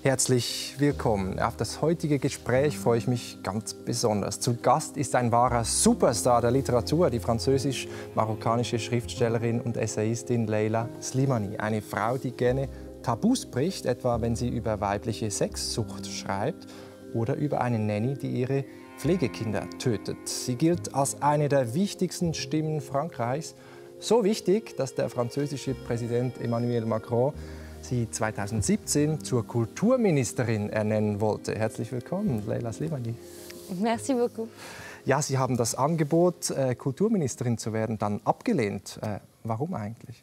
Herzlich willkommen. Auf das heutige Gespräch freue ich mich ganz besonders. Zu Gast ist ein wahrer Superstar der Literatur, die französisch-marokkanische Schriftstellerin und Essayistin Leila Slimani. Eine Frau, die gerne Tabus bricht, etwa wenn sie über weibliche Sexsucht schreibt oder über eine Nanny, die ihre Pflegekinder tötet. Sie gilt als eine der wichtigsten Stimmen Frankreichs. So wichtig, dass der französische Präsident Emmanuel Macron sie 2017 zur Kulturministerin ernennen wollte. Herzlich willkommen, Leila Slimani. Merci beaucoup. Ja, Sie haben das Angebot, äh, Kulturministerin zu werden, dann abgelehnt. Äh, warum eigentlich?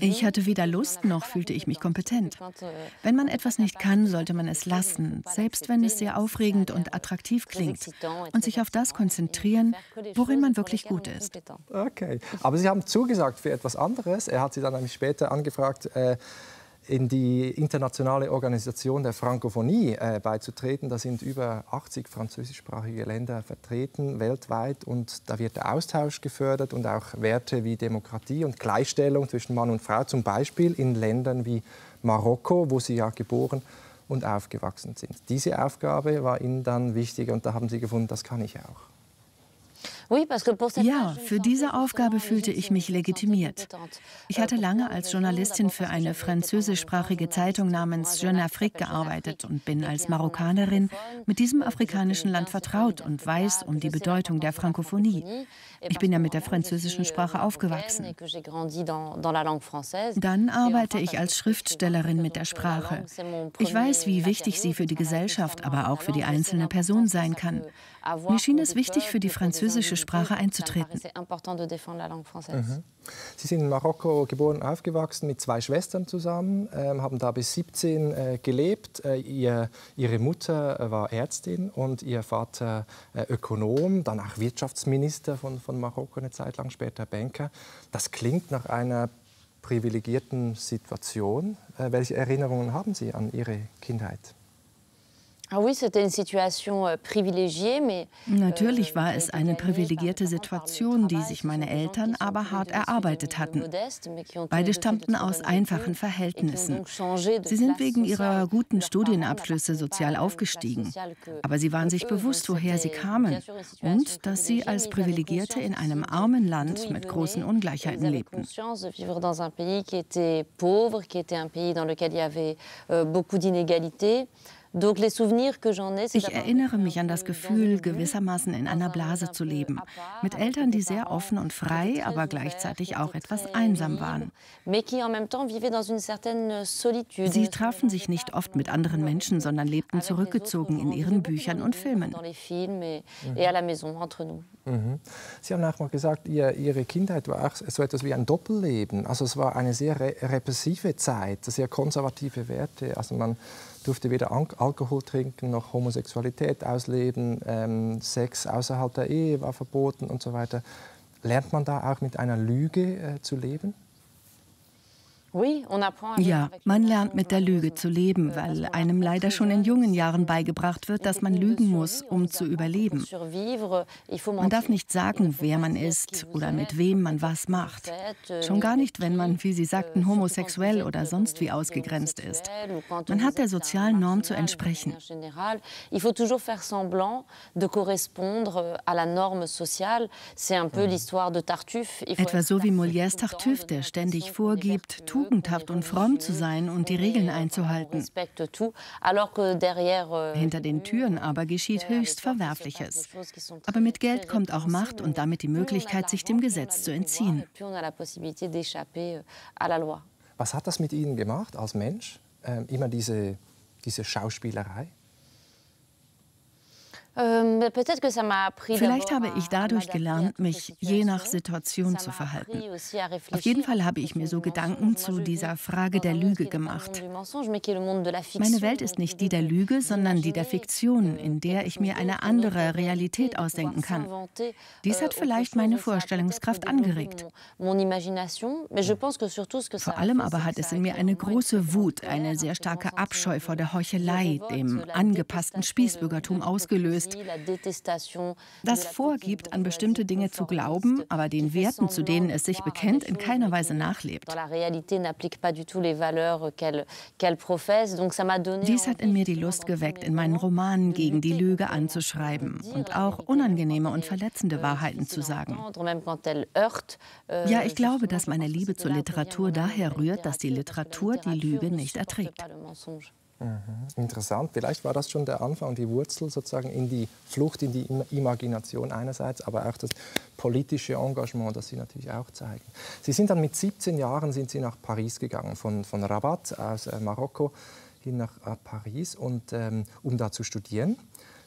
Ich hatte weder Lust noch fühlte ich mich kompetent. Wenn man etwas nicht kann, sollte man es lassen, selbst wenn es sehr aufregend und attraktiv klingt, und sich auf das konzentrieren, worin man wirklich gut ist. Okay, aber Sie haben zugesagt für etwas anderes. Er hat Sie dann nämlich später angefragt, äh, in die internationale Organisation der Frankophonie äh, beizutreten. Da sind über 80 französischsprachige Länder vertreten weltweit und da wird der Austausch gefördert und auch Werte wie Demokratie und Gleichstellung zwischen Mann und Frau, zum Beispiel in Ländern wie Marokko, wo Sie ja geboren und aufgewachsen sind. Diese Aufgabe war Ihnen dann wichtig und da haben Sie gefunden, das kann ich auch. Ja, für diese Aufgabe fühlte ich mich legitimiert. Ich hatte lange als Journalistin für eine französischsprachige Zeitung namens Jeune Afrique gearbeitet und bin als Marokkanerin mit diesem afrikanischen Land vertraut und weiß um die Bedeutung der Frankophonie. Ich bin ja mit der französischen Sprache aufgewachsen. Dann arbeite ich als Schriftstellerin mit der Sprache. Ich weiß, wie wichtig sie für die Gesellschaft, aber auch für die einzelne Person sein kann. Mir schien es wichtig, für die französische Sprache einzutreten. Mhm. Sie sind in Marokko geboren und aufgewachsen mit zwei Schwestern zusammen, äh, haben da bis 17 äh, gelebt. Äh, ihr, ihre Mutter äh, war Ärztin und ihr Vater äh, Ökonom, dann auch Wirtschaftsminister von, von Marokko eine Zeit lang, später Banker. Das klingt nach einer privilegierten Situation. Äh, welche Erinnerungen haben Sie an Ihre Kindheit? Ah euh, Natürlich war es eine privilegierte Situation, die sich meine Eltern aber hart erarbeitet hatten. Beide stammten aus einfachen Verhältnissen. Sie sind wegen ihrer guten Studienabschlüsse sozial aufgestiegen. Aber sie waren sich bewusst, woher sie kamen und dass sie als Privilegierte in einem armen Land mit großen Ungleichheiten lebten. Ich erinnere mich an das Gefühl, gewissermaßen in einer Blase zu leben, mit Eltern, die sehr offen und frei, aber gleichzeitig auch etwas einsam waren. Sie trafen sich nicht oft mit anderen Menschen, sondern lebten zurückgezogen in ihren Büchern und Filmen. Mhm. Sie haben auch mal gesagt, ihr, Ihre Kindheit war auch so etwas wie ein Doppelleben. Also es war eine sehr re repressive Zeit, sehr konservative Werte. Also man durfte weder Alkohol trinken noch Homosexualität ausleben, ähm, Sex außerhalb der Ehe war verboten und so weiter. Lernt man da auch mit einer Lüge äh, zu leben? Ja, man lernt mit der Lüge zu leben, weil einem leider schon in jungen Jahren beigebracht wird, dass man lügen muss, um zu überleben. Man darf nicht sagen, wer man ist oder mit wem man was macht. Schon gar nicht, wenn man, wie Sie sagten, homosexuell oder sonst wie ausgegrenzt ist. Man hat der sozialen Norm zu entsprechen. Etwa so wie Molières Tartuffe, der ständig vorgibt, tugendhaft und fromm zu sein und die Regeln einzuhalten. Hinter den Türen aber geschieht höchst Verwerfliches. Aber mit Geld kommt auch Macht und damit die Möglichkeit, sich dem Gesetz zu entziehen. Was hat das mit Ihnen gemacht als Mensch? Ähm, immer diese, diese Schauspielerei? Ähm, Vielleicht habe ich dadurch gelernt, mich je nach Situation zu verhalten. Auf jeden Fall habe ich mir so Gedanken zu dieser Frage der Lüge gemacht. Meine Welt ist nicht die der Lüge, sondern die der Fiktion, in der ich mir eine andere Realität ausdenken kann. Dies hat vielleicht meine Vorstellungskraft angeregt. Vor allem aber hat es in mir eine große Wut, eine sehr starke Abscheu vor der Heuchelei, dem angepassten Spießbürgertum ausgelöst das vorgibt, an bestimmte Dinge zu glauben, aber den Werten, zu denen es sich bekennt, in keiner Weise nachlebt. Dies hat in mir die Lust geweckt, in meinen Romanen gegen die Lüge anzuschreiben und auch unangenehme und verletzende Wahrheiten zu sagen. Euh, ja, ich glaube, dass meine Liebe zur Literatur daher rührt, dass die Literatur die Lüge nicht erträgt. Mhm. Interessant. Vielleicht war das schon der Anfang, die Wurzel sozusagen in die Flucht, in die Imagination einerseits, aber auch das politische Engagement, das Sie natürlich auch zeigen. Sie sind dann mit 17 Jahren sind Sie nach Paris gegangen, von, von Rabat aus äh, Marokko hin nach äh, Paris, und, ähm, um da zu studieren.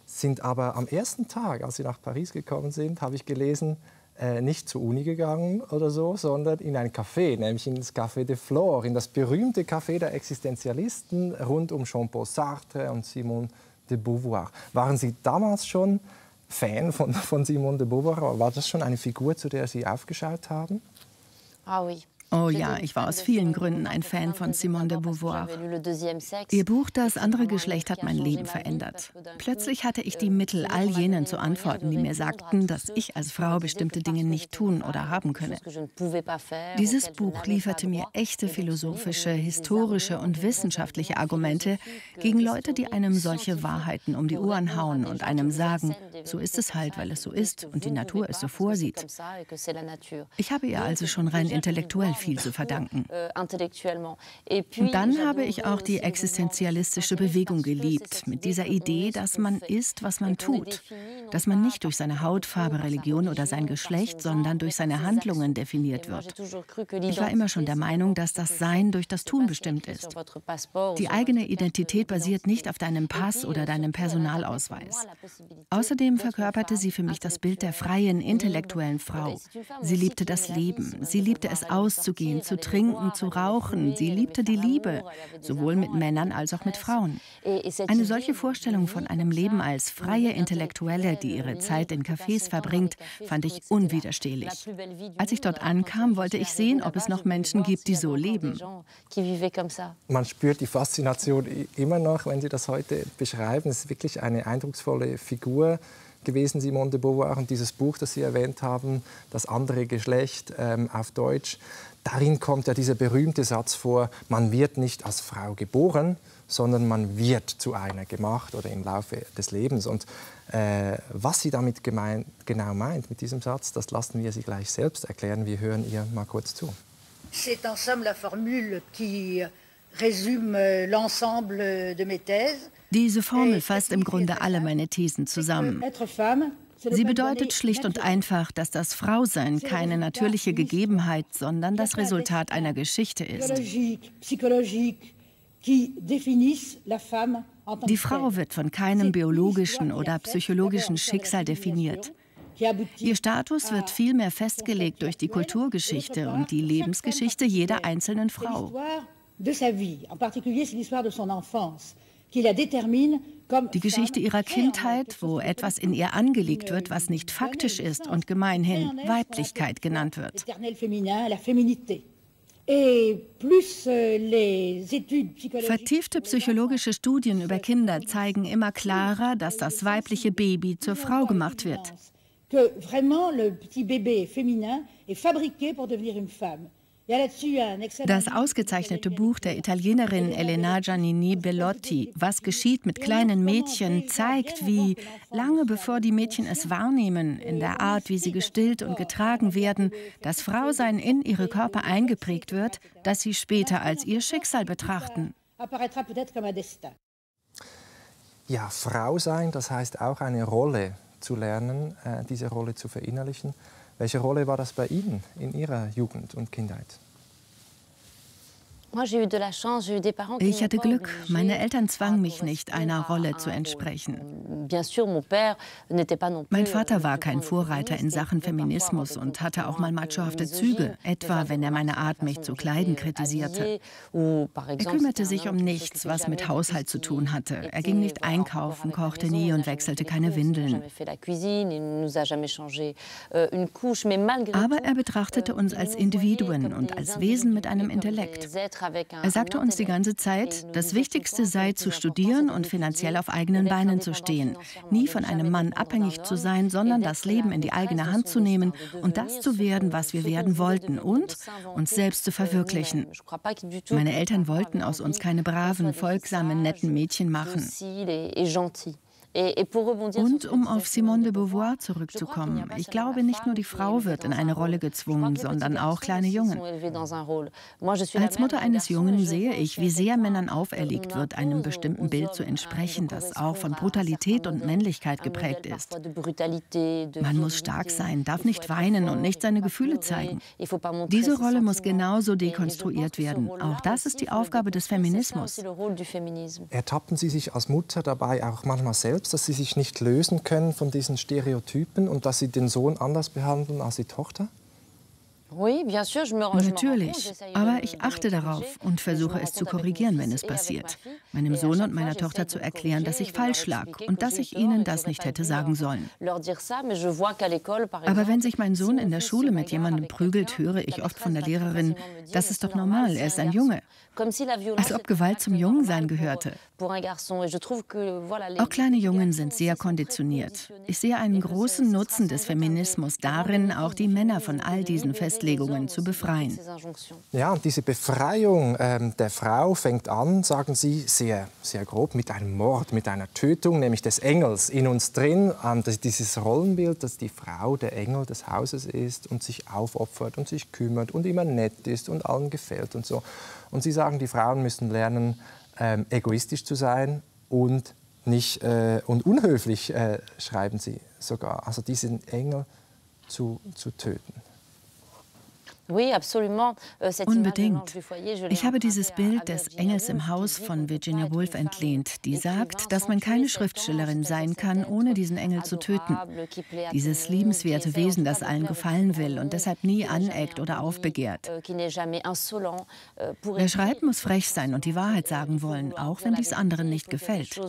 Sind aber am ersten Tag, als Sie nach Paris gekommen sind, habe ich gelesen, nicht zur Uni gegangen oder so, sondern in ein Café, nämlich ins Café de Flore, in das berühmte Café der Existenzialisten rund um Jean-Paul Sartre und Simone de Beauvoir. Waren Sie damals schon Fan von, von Simone de Beauvoir? War das schon eine Figur, zu der Sie aufgeschaut haben? Ah oui. Oh ja, ich war aus vielen Gründen ein Fan von Simone de Beauvoir. Ihr Buch Das andere Geschlecht hat mein Leben verändert. Plötzlich hatte ich die Mittel, all jenen zu antworten, die mir sagten, dass ich als Frau bestimmte Dinge nicht tun oder haben könne. Dieses Buch lieferte mir echte philosophische, historische und wissenschaftliche Argumente gegen Leute, die einem solche Wahrheiten um die Ohren hauen und einem sagen, so ist es halt, weil es so ist und die Natur es so vorsieht. Ich habe ihr also schon rein intellektuell viel zu verdanken. Und dann habe ich auch die existenzialistische Bewegung geliebt, mit dieser Idee, dass man ist, was man tut, dass man nicht durch seine Hautfarbe, Religion oder sein Geschlecht, sondern durch seine Handlungen definiert wird. Ich war immer schon der Meinung, dass das Sein durch das Tun bestimmt ist. Die eigene Identität basiert nicht auf deinem Pass oder deinem Personalausweis. Außerdem verkörperte sie für mich das Bild der freien, intellektuellen Frau. Sie liebte das Leben, sie liebte es auszugehen auszugehen, zu trinken, zu rauchen. Sie liebte die Liebe, sowohl mit Männern als auch mit Frauen. Eine solche Vorstellung von einem Leben als freie Intellektuelle, die ihre Zeit in Cafés verbringt, fand ich unwiderstehlich. Als ich dort ankam, wollte ich sehen, ob es noch Menschen gibt, die so leben. Man spürt die Faszination immer noch, wenn Sie das heute beschreiben. Es ist wirklich eine eindrucksvolle Figur gewesen, Simone de Beauvoir. Und dieses Buch, das Sie erwähnt haben, Das andere Geschlecht ähm, auf Deutsch, darin kommt ja dieser berühmte Satz vor, man wird nicht als Frau geboren, sondern man wird zu einer gemacht oder im Laufe des Lebens. Und äh, was sie damit gemein, genau meint mit diesem Satz, das lassen wir sie gleich selbst erklären. Wir hören ihr mal kurz zu. C'est en somme la formule qui mes thèses. Diese Formel fasst im Grunde alle meine Thesen zusammen. Sie bedeutet schlicht und einfach, dass das Frausein keine natürliche Gegebenheit, sondern das Resultat einer Geschichte ist. Die Frau wird von keinem biologischen oder psychologischen Schicksal definiert. Ihr Status wird vielmehr festgelegt durch die Kulturgeschichte und die Lebensgeschichte jeder einzelnen Frau. Die Geschichte ihrer Kindheit, wo etwas in ihr angelegt wird, was nicht faktisch ist und gemeinhin Weiblichkeit genannt wird. Euh, Vertiefte psychologische Studien über Kinder zeigen immer klarer, dass das weibliche Baby zur Frau gemacht wird. Que vraiment le petit bébé féminin est fabriqué pour devenir une femme. Das ausgezeichnete Buch der Italienerin Elena Giannini Bellotti, Was geschieht mit kleinen Mädchen, zeigt, wie lange bevor die Mädchen es wahrnehmen, in der Art, wie sie gestillt und getragen werden, das Frausein in ihre Körper eingeprägt wird, das sie später als ihr Schicksal betrachten. Ja, Frau sein, das heißt auch eine Rolle zu lernen, äh, diese Rolle zu verinnerlichen. Welche Rolle war das bei Ihnen in Ihrer Jugend und Kindheit? Ich hatte Glück. Meine Eltern zwangen mich nicht, einer Rolle zu entsprechen. Mein Vater war kein Vorreiter in Sachen Feminismus und hatte auch mal machohafte Züge, etwa wenn er meine Art, mich zu kleiden, kritisierte. Er kümmerte sich um nichts, was mit Haushalt zu tun hatte. Er ging nicht einkaufen, kochte nie und wechselte keine Windeln. Aber er betrachtete uns als Individuen und als Wesen mit einem Intellekt. Er sagte uns die ganze Zeit, das Wichtigste sei zu studieren und finanziell auf eigenen Beinen zu stehen, nie von einem Mann abhängig zu sein, sondern das Leben in die eigene Hand zu nehmen und das zu werden, was wir werden wollten und uns selbst zu verwirklichen. Meine Eltern wollten aus uns keine braven, folgsamen, netten Mädchen machen. Und um auf Simone de Beauvoir zurückzukommen, ich glaube, nicht nur die Frau wird in eine Rolle gezwungen, sondern auch kleine Jungen. Als Mutter eines Jungen sehe ich, wie sehr Männern auferlegt wird, einem bestimmten Bild zu entsprechen, das auch von Brutalität und Männlichkeit geprägt ist. Man muss stark sein, darf nicht weinen und nicht seine Gefühle zeigen. Diese Rolle muss genauso dekonstruiert werden. Auch das ist die Aufgabe des Feminismus. Ertappen Sie sich als Mutter dabei auch manchmal selbst? Selbst, dass sie sich nicht lösen können von diesen Stereotypen und dass sie den Sohn anders behandeln als die Tochter? Natürlich, aber ich achte darauf und versuche es zu korrigieren, wenn es passiert. Meinem Sohn und meiner Tochter zu erklären, dass ich falsch lag und dass ich ihnen das nicht hätte sagen sollen. Aber wenn sich mein Sohn in der Schule mit jemandem prügelt, höre ich oft von der Lehrerin, das ist doch normal, er ist ein Junge. Als ob Gewalt zum Jungsein gehörte. Auch kleine Jungen sind sehr konditioniert. Ich sehe einen großen Nutzen des Feminismus darin, auch die Männer von all diesen Festlegungen zu befreien. Ja, und diese Befreiung ähm, der Frau fängt an, sagen Sie, sehr, sehr grob, mit einem Mord, mit einer Tötung, nämlich des Engels in uns drin. Ähm, dieses Rollenbild, dass die Frau der Engel des Hauses ist und sich aufopfert und sich kümmert und immer nett ist und allen gefällt und so. Und Sie sagen, die Frauen müssen lernen, ähm, egoistisch zu sein und, nicht, äh, und unhöflich, äh, schreiben Sie sogar. Also diesen Engel zu, zu töten. Euh, Unbedingt. Ich habe dieses Bild des Engels im Haus von Virginia Woolf entlehnt, die sagt, dass man keine Schriftstellerin sein kann, ohne diesen Engel zu töten. Dieses liebenswerte Wesen, das allen gefallen will und deshalb nie aneckt oder aufbegehrt. Euh, euh, Wer schreibt, muss frech sein und die Wahrheit sagen wollen, auch wenn dies anderen nicht gefällt.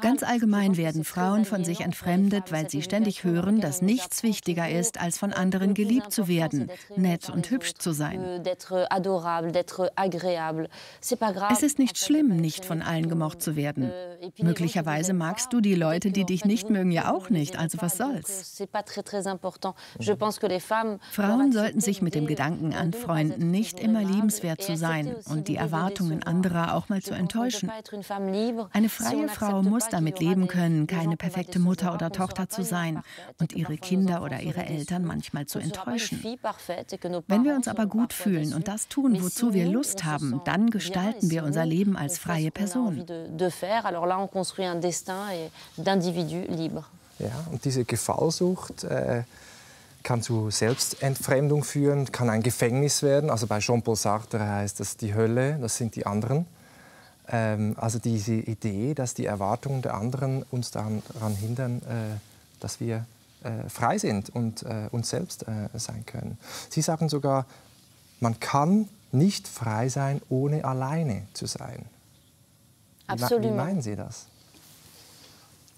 Ganz allgemein werden Frauen von sich entfremdet, weil sie ständig hören, dass nichts wichtiger ist, ist, als von anderen geliebt zu werden, nett und hübsch zu sein. Es ist nicht schlimm, nicht von allen gemocht zu werden. Möglicherweise magst du die Leute, die dich nicht mögen, ja auch nicht, also was soll's. Frauen sollten sich mit dem Gedanken anfreunden, nicht immer liebenswert zu sein und die Erwartungen anderer auch mal zu enttäuschen. Eine freie Frau muss damit leben können, keine perfekte Mutter oder Tochter zu sein und ihre Kinder oder ihre Eltern manchmal zu enttäuschen. Wenn wir uns aber gut fühlen und das tun, wozu wir Lust haben, dann gestalten wir unser Leben als freie Person. Ja, und diese Gefallsucht äh, kann zu Selbstentfremdung führen, kann ein Gefängnis werden. Also bei Jean-Paul Sartre heißt das die Hölle, das sind die anderen. Ähm, also diese Idee, dass die Erwartungen der anderen uns daran, daran hindern, äh, dass wir äh, frei sind und äh, uns selbst äh, sein können. Sie sagen sogar, man kann nicht frei sein, ohne alleine zu sein. Absolut. Wie meinen Sie das?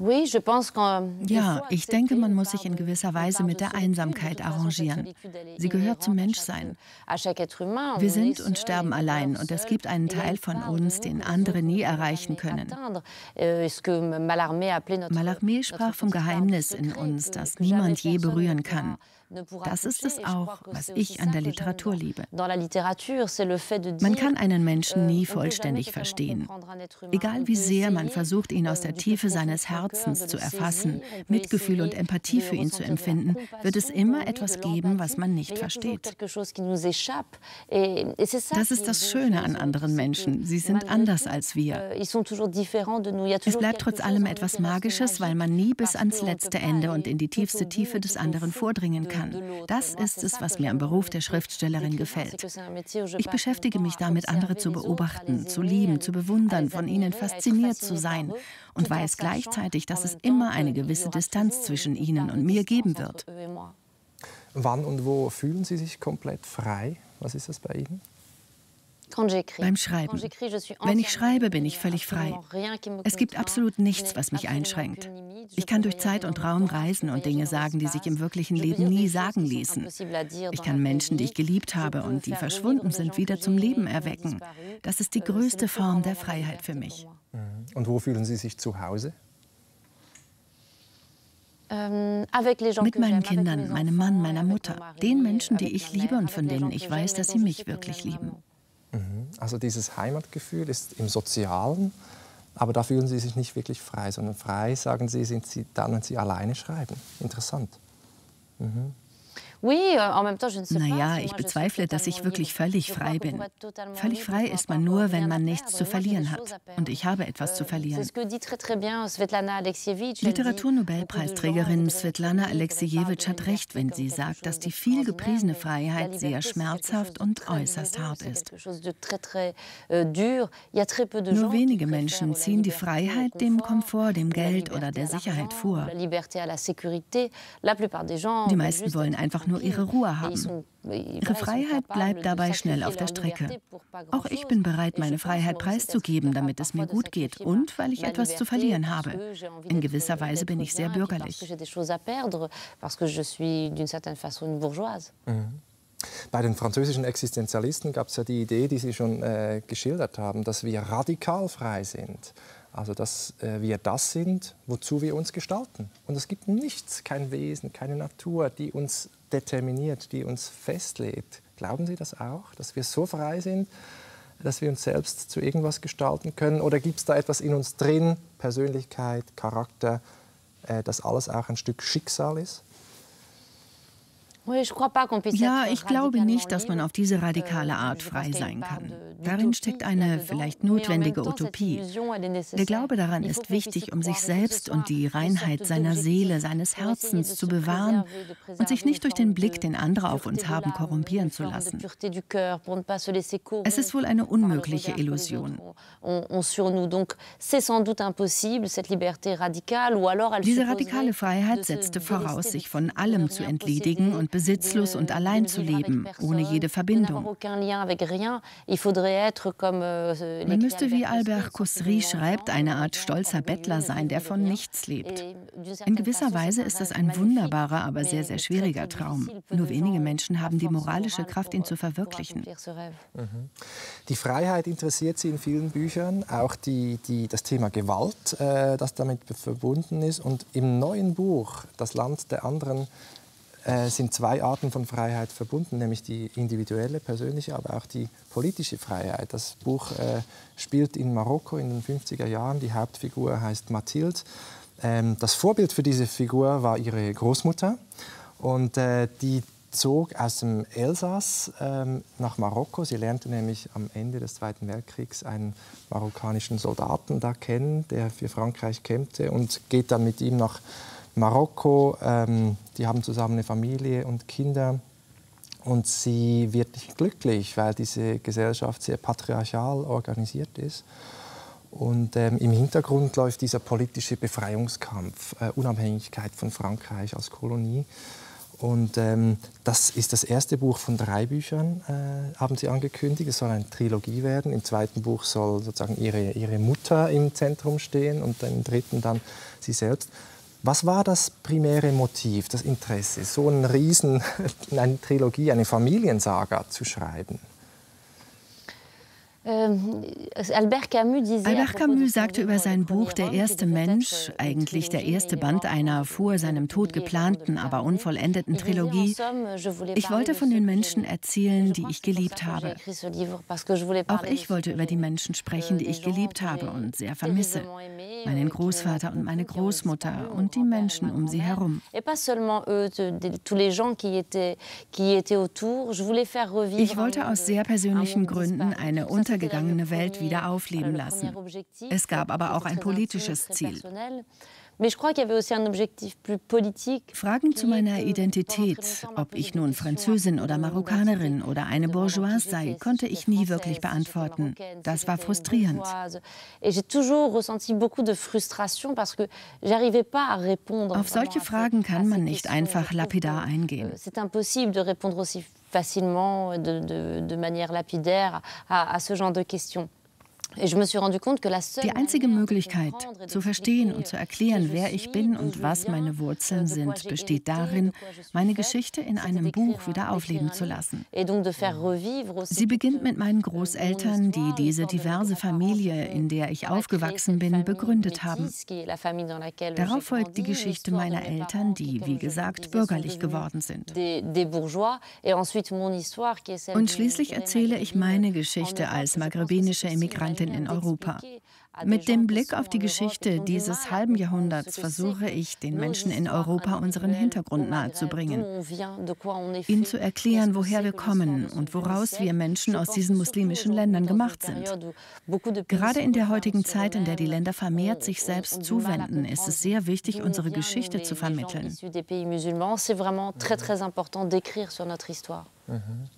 Ja, ich denke, man muss sich in gewisser Weise mit der Einsamkeit arrangieren. Sie gehört zum Menschsein. Wir sind und sterben allein und es gibt einen Teil von uns, den andere nie erreichen können. Euh, Mallarmé sprach vom Geheimnis in uns, das niemand je berühren kann. Das ist es auch, was ich an der Literatur liebe. Man kann einen Menschen nie euh, vollständig verstehen. Egal wie sehr man versucht, ihn aus der Tiefe seines Herzens zu erfassen, Mitgefühl und Empathie für ihn zu empfinden, wird es immer etwas geben, was man nicht versteht. Das ist das Schöne an anderen Menschen. Sie sind anders als wir. Euh, es bleibt trotz allem etwas Magisches, weil man nie bis ans letzte Ende und in die tiefste Tiefe des anderen vordringen kann kann. Das ist es, was mir am Beruf der Schriftstellerin gefällt. Ich beschäftige mich damit, andere zu beobachten, zu lieben, zu bewundern, von ihnen fasziniert zu sein und weiß gleichzeitig, dass es immer eine gewisse Distanz zwischen ihnen und mir geben wird. Wann und wo fühlen Sie sich komplett frei? Was ist das bei Ihnen? Beim Schreiben. Wenn ich schreibe, bin ich völlig frei. Es gibt absolut nichts, was mich einschränkt. Ich kann durch Zeit und Raum reisen und Dinge sagen, die sich im wirklichen Leben nie sagen ließen. Ich kann Menschen, die ich geliebt habe und die verschwunden sind, wieder zum Leben erwecken. Das ist die größte Form der Freiheit für mich. Mhm. Und wo fühlen Sie sich zu Hause? Ähm, mit meinen Kindern, meinem Mann, meiner Mutter, den Menschen, die ich liebe und von denen ich weiß, dass sie mich wirklich lieben. Mhm. Also dieses Heimatgefühl ist im Sozialen, aber da fühlen Sie sich nicht wirklich frei, sondern frei, sagen Sie, sind Sie dann, wenn Sie alleine schreiben. Interessant. Mhm. Naja, ich bezweifle, dass ich wirklich völlig frei bin. Völlig frei ist man nur, wenn man nichts zu verlieren hat. Und ich habe etwas zu verlieren. Literaturnobelpreisträgerin Svetlana Alexejewitsch hat recht, wenn sie sagt, dass die viel gepriesene Freiheit sehr schmerzhaft und äußerst hart ist. Nur wenige Menschen ziehen die Freiheit dem Komfort, dem Geld oder der Sicherheit vor. Die meisten wollen einfach nur ihre Ruhe haben. Ihre Freiheit bleibt dabei schnell auf der Strecke. Auch ich bin bereit, meine Freiheit preiszugeben, damit es mir gut geht und weil ich etwas zu verlieren habe. In gewisser Weise bin ich sehr bürgerlich. Mhm. Bei den französischen Existenzialisten gab es ja die Idee, die Sie schon äh, geschildert haben, dass wir radikal frei sind. Also dass äh, wir das sind, wozu wir uns gestalten. Und es gibt nichts, kein Wesen, keine Natur, die uns determiniert, die uns festlegt. Glauben Sie das auch, dass wir so frei sind, dass wir uns selbst zu irgendwas gestalten können? Oder gibt es da etwas in uns drin, Persönlichkeit, Charakter, äh, dass alles auch ein Stück Schicksal ist? Ja, ich glaube nicht, dass man auf diese radikale Art frei sein kann. Darin steckt eine vielleicht notwendige Utopie. Der Glaube daran ist wichtig, um sich selbst und die Reinheit seiner Seele, seines Herzens zu bewahren und sich nicht durch den Blick, den andere auf uns haben, korrumpieren zu lassen. Es ist wohl eine unmögliche Illusion. Diese radikale Freiheit setzte voraus, sich von allem zu entledigen und besitzlos und allein zu leben, ohne jede Verbindung. Man müsste, wie Albert Coussery schreibt, eine Art stolzer Bettler sein, der von nichts lebt. In gewisser Weise ist das ein wunderbarer, aber sehr, sehr schwieriger Traum. Nur wenige Menschen haben die moralische Kraft, ihn zu verwirklichen. Mhm. Die Freiheit interessiert Sie in vielen Büchern, auch die, die, das Thema Gewalt, äh, das damit verbunden ist. Und im neuen Buch, Das Land der anderen, äh, sind zwei Arten von Freiheit verbunden, nämlich die individuelle, persönliche, aber auch die politische Freiheit. Das Buch äh, spielt in Marokko in den 50er Jahren. Die Hauptfigur heißt Mathilde. Ähm, das Vorbild für diese Figur war ihre Großmutter und äh, die zog aus dem Elsass ähm, nach Marokko. Sie lernte nämlich am Ende des Zweiten Weltkriegs einen marokkanischen Soldaten da kennen, der für Frankreich kämpfte und geht dann mit ihm nach Marokko. Ähm, die haben zusammen eine Familie und Kinder. Und sie wird nicht glücklich, weil diese Gesellschaft sehr patriarchal organisiert ist. Und ähm, im Hintergrund läuft dieser politische Befreiungskampf, äh, Unabhängigkeit von Frankreich als Kolonie. Und ähm, das ist das erste Buch von drei Büchern, äh, haben Sie angekündigt. Es soll eine Trilogie werden. Im zweiten Buch soll sozusagen ihre, ihre Mutter im Zentrum stehen und im dritten dann sie selbst. Was war das primäre Motiv, das Interesse, so einen Riesen, eine Trilogie, eine Familiensaga zu schreiben? Ähm, Albert Camus sagte über sein Buch Der erste Mensch, euh, eigentlich der erste Band einer vor seinem Tod geplanten, aber unvollendeten Trilogie, ich wollte von den Menschen erzählen, die ich geliebt habe. Auch ich wollte über die Menschen sprechen, die ich geliebt habe und sehr vermisse. Meinen Großvater und meine Großmutter und die Menschen um sie herum. Ich wollte aus sehr persönlichen Gründen eine untergegangene Welt wieder aufleben lassen. Es gab aber auch ein politisches Ziel. Fragen zu meiner Identität, ob ich nun Französin oder Marokkanerin oder eine Bourgeoise sei, konnte ich nie wirklich beantworten. Das war frustrierend. Auf solche Fragen kann man nicht einfach lapidar eingehen. Facilement, de, de, de manière lapidaire, à, à ce genre de questions. Die einzige Möglichkeit, zu verstehen und zu erklären, wer ich bin und was meine Wurzeln sind, besteht darin, meine Geschichte in einem Buch wieder aufleben zu lassen. Sie beginnt mit meinen Großeltern, die diese diverse Familie, in der ich aufgewachsen bin, begründet haben. Darauf folgt die Geschichte meiner Eltern, die, wie gesagt, bürgerlich geworden sind. Und schließlich erzähle ich meine Geschichte als maghrebinische Immigrantin Studentin in Europa. Mit dem Blick auf die Geschichte dieses halben Jahrhunderts versuche ich, den Menschen in Europa unseren Hintergrund nahezubringen, ihnen zu erklären, woher wir kommen und woraus wir Menschen aus diesen muslimischen Ländern gemacht sind. Gerade in der heutigen Zeit, in der die Länder vermehrt sich selbst zuwenden, ist es sehr wichtig, unsere Geschichte zu vermitteln. Mhm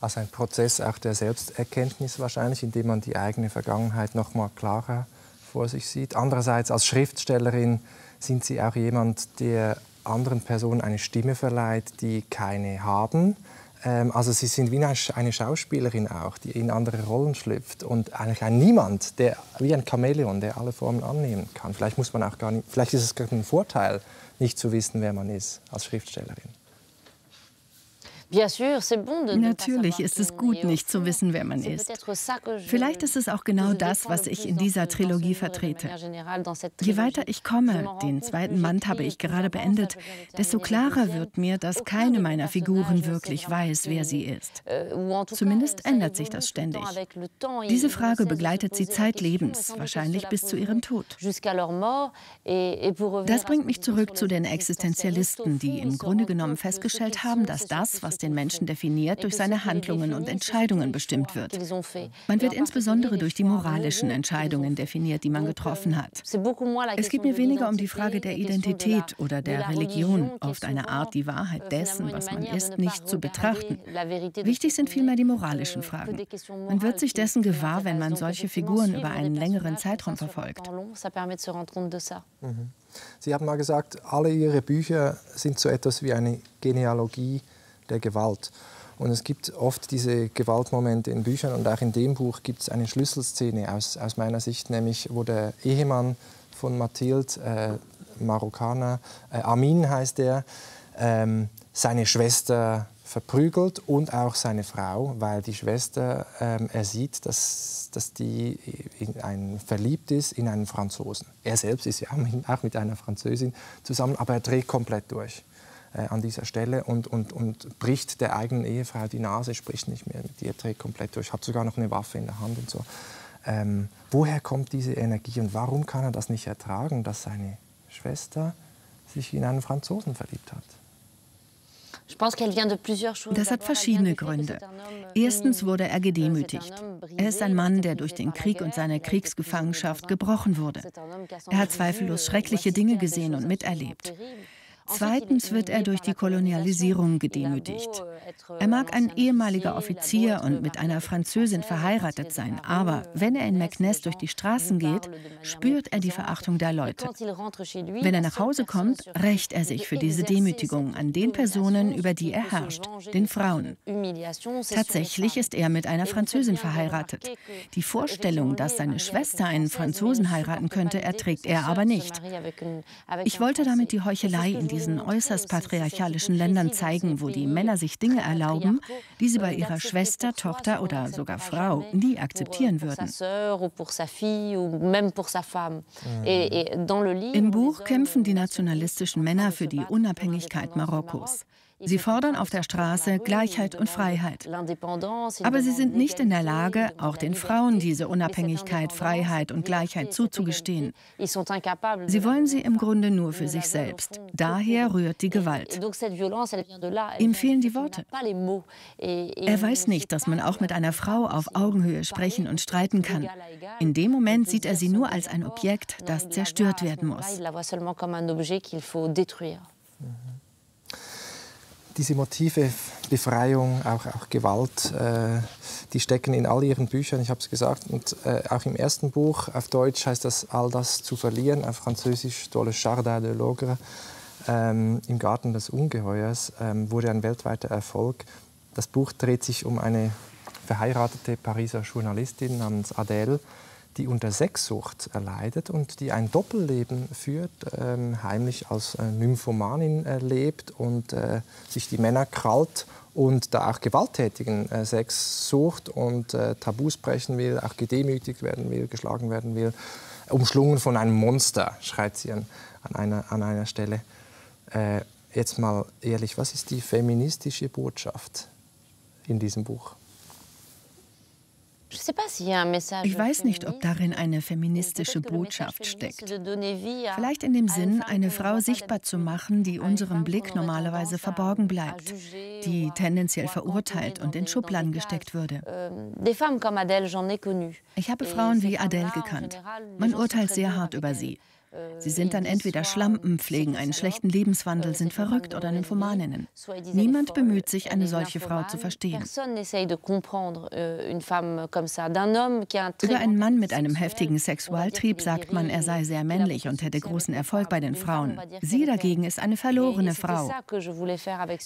als ein Prozess auch der Selbsterkenntnis wahrscheinlich, indem man die eigene Vergangenheit noch mal klarer vor sich sieht. Andererseits als Schriftstellerin sind Sie auch jemand, der anderen Personen eine Stimme verleiht, die keine haben. Ähm, also Sie sind wie eine Schauspielerin auch, die in andere Rollen schlüpft und eigentlich ein Niemand, der wie ein Chamäleon, der alle Formen annehmen kann. Vielleicht muss man auch gar nicht, vielleicht ist es gar ein Vorteil, nicht zu wissen, wer man ist als Schriftstellerin. Natürlich ist es gut, nicht zu wissen, wer man ist. Vielleicht ist es auch genau das, was ich in dieser Trilogie vertrete. Je weiter ich komme, den zweiten Band habe ich gerade beendet, desto klarer wird mir, dass keine meiner Figuren wirklich weiß, wer sie ist. Euh, Zumindest ändert sich das ständig. Diese Frage begleitet sie zeitlebens, wahrscheinlich bis zu ihrem Tod. Das bringt mich zurück zu den Existenzialisten, die im Grunde genommen festgestellt haben, dass das, was den Menschen definiert, durch seine Handlungen und Entscheidungen bestimmt wird. Man wird insbesondere durch die moralischen Entscheidungen definiert, die man getroffen hat. Es geht mir weniger um die Frage der Identität oder der Religion, oft eine Art, die Wahrheit dessen, was man ist, nicht zu betrachten. Wichtig sind vielmehr die moralischen Fragen. Man wird sich dessen gewahr, wenn man solche Figuren über einen längeren Zeitraum verfolgt. Mhm. Sie haben mal gesagt, alle Ihre Bücher sind so etwas wie eine Genealogie der Gewalt. Und es gibt oft diese Gewaltmomente in Büchern und auch in dem Buch gibt es eine Schlüsselszene aus, aus meiner Sicht, nämlich wo der Ehemann von Mathilde, äh, Marokkaner, äh, Amin heißt er, ähm, seine Schwester verprügelt und auch seine Frau, weil die Schwester, ähm, er sieht, dass, dass die in einen, verliebt ist in einen Franzosen. Er selbst ist ja auch mit einer Französin zusammen, aber er dreht komplett durch äh, an dieser Stelle und, und, und bricht der eigenen Ehefrau die Nase, spricht nicht mehr mit ihr, dreht komplett durch, hat sogar noch eine Waffe in der Hand und so. Ähm, woher kommt diese Energie und warum kann er das nicht ertragen, dass seine Schwester sich in einen Franzosen verliebt hat? Das hat verschiedene Gründe. Erstens wurde er gedemütigt. Er ist ein Mann, der durch den Krieg und seine Kriegsgefangenschaft gebrochen wurde. Er hat zweifellos schreckliche Dinge gesehen und miterlebt. Zweitens wird er durch die Kolonialisierung gedemütigt. Er mag ein ehemaliger Offizier und mit einer Französin verheiratet sein, aber wenn er in Meknes durch die Straßen geht, spürt er die Verachtung der Leute. Wenn er nach Hause kommt, rächt er sich für diese Demütigung an den Personen, über die er herrscht, den Frauen. Tatsächlich ist er mit einer Französin verheiratet. Die Vorstellung, dass seine Schwester einen Franzosen heiraten könnte, erträgt er aber nicht. Ich wollte damit die Heuchelei in die diesen äußerst patriarchalischen Ländern zeigen, wo die Männer sich Dinge erlauben, die sie bei ihrer Schwester, Tochter oder sogar Frau nie akzeptieren würden. Im Buch kämpfen die nationalistischen Männer für die Unabhängigkeit Marokkos. Sie fordern auf der Straße Gleichheit und Freiheit. Aber sie sind nicht in der Lage, auch den Frauen diese Unabhängigkeit, Freiheit und Gleichheit zuzugestehen. Sie wollen sie im Grunde nur für sich selbst. Daher rührt die Gewalt. Ihm fehlen die Worte. Er weiß nicht, dass man auch mit einer Frau auf Augenhöhe sprechen und streiten kann. In dem Moment sieht er sie nur als ein Objekt, das zerstört werden muss. Diese Motive, Befreiung, auch, auch Gewalt, äh, die stecken in all ihren Büchern, ich habe es gesagt. Und äh, auch im ersten Buch, auf Deutsch heißt das All das zu verlieren, auf Französisch Dans le Jardin de l'Ogre, ähm, im Garten des Ungeheuers, ähm, wurde ein weltweiter Erfolg. Das Buch dreht sich um eine verheiratete Pariser Journalistin namens Adèle, die unter Sexsucht erleidet und die ein Doppelleben führt, ähm, heimlich als äh, Nymphomanin äh, lebt und äh, sich die Männer krallt und da auch gewalttätigen äh, Sex sucht und äh, Tabus brechen will, auch gedemütigt werden will, geschlagen werden will, umschlungen von einem Monster, schreit sie an, an, einer, an einer Stelle. Äh, jetzt mal ehrlich, was ist die feministische Botschaft in diesem Buch? Ich weiß nicht, ob darin eine feministische Botschaft steckt. Vielleicht in dem Sinn, eine Frau sichtbar zu machen, die unserem Blick normalerweise verborgen bleibt, die tendenziell verurteilt und in Schubladen gesteckt würde. Ich habe Frauen wie Adele gekannt. Man urteilt sehr hart über sie. Sie sind dann entweder Schlampen, pflegen einen schlechten Lebenswandel, sind verrückt oder Nymphomaninnen. Niemand bemüht sich, eine solche Frau zu verstehen. Über einen Mann mit einem heftigen Sexualtrieb sagt man, er sei sehr männlich und hätte großen Erfolg bei den Frauen. Sie dagegen ist eine verlorene Frau.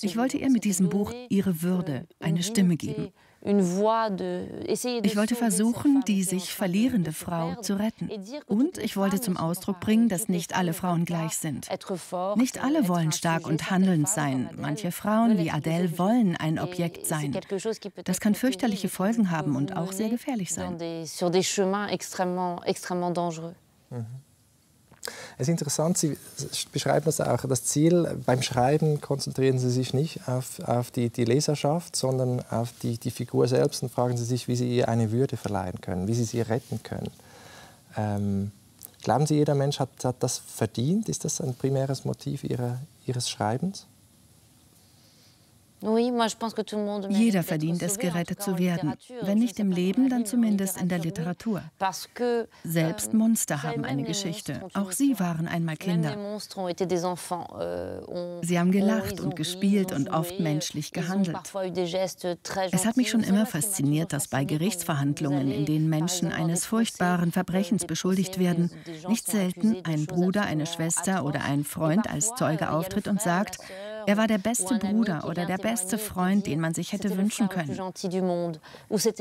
Ich wollte ihr mit diesem Buch ihre Würde, eine Stimme geben. Ich wollte versuchen, die sich verlierende Frau zu retten. Und ich wollte zum Ausdruck bringen, dass nicht alle Frauen gleich sind. Nicht alle wollen stark und handelnd sein. Manche Frauen wie Adele wollen ein Objekt sein. Das kann fürchterliche Folgen haben und auch sehr gefährlich sein. Mhm. Es ist interessant, Sie beschreiben das auch. Das Ziel beim Schreiben konzentrieren Sie sich nicht auf, auf die, die Leserschaft, sondern auf die, die Figur selbst und fragen Sie sich, wie Sie ihr eine Würde verleihen können, wie Sie sie retten können. Ähm, glauben Sie, jeder Mensch hat, hat das verdient? Ist das ein primäres Motiv ihrer, Ihres Schreibens? Jeder verdient es, gerettet zu werden. Wenn nicht im Leben, dann zumindest in der Literatur. Selbst euh, Monster haben eine Geschichte. Auch sie waren einmal Kinder. Euh, sie haben gelacht und gespielt und oft menschlich gehandelt. Es hat mich schon immer fasziniert, dass bei Gerichtsverhandlungen, in denen Menschen eines furchtbaren Verbrechens beschuldigt werden, nicht selten ein Bruder, eine Schwester oder ein Freund als Zeuge auftritt und sagt, er war der beste Bruder oder der beste Freund, den man sich hätte wünschen können.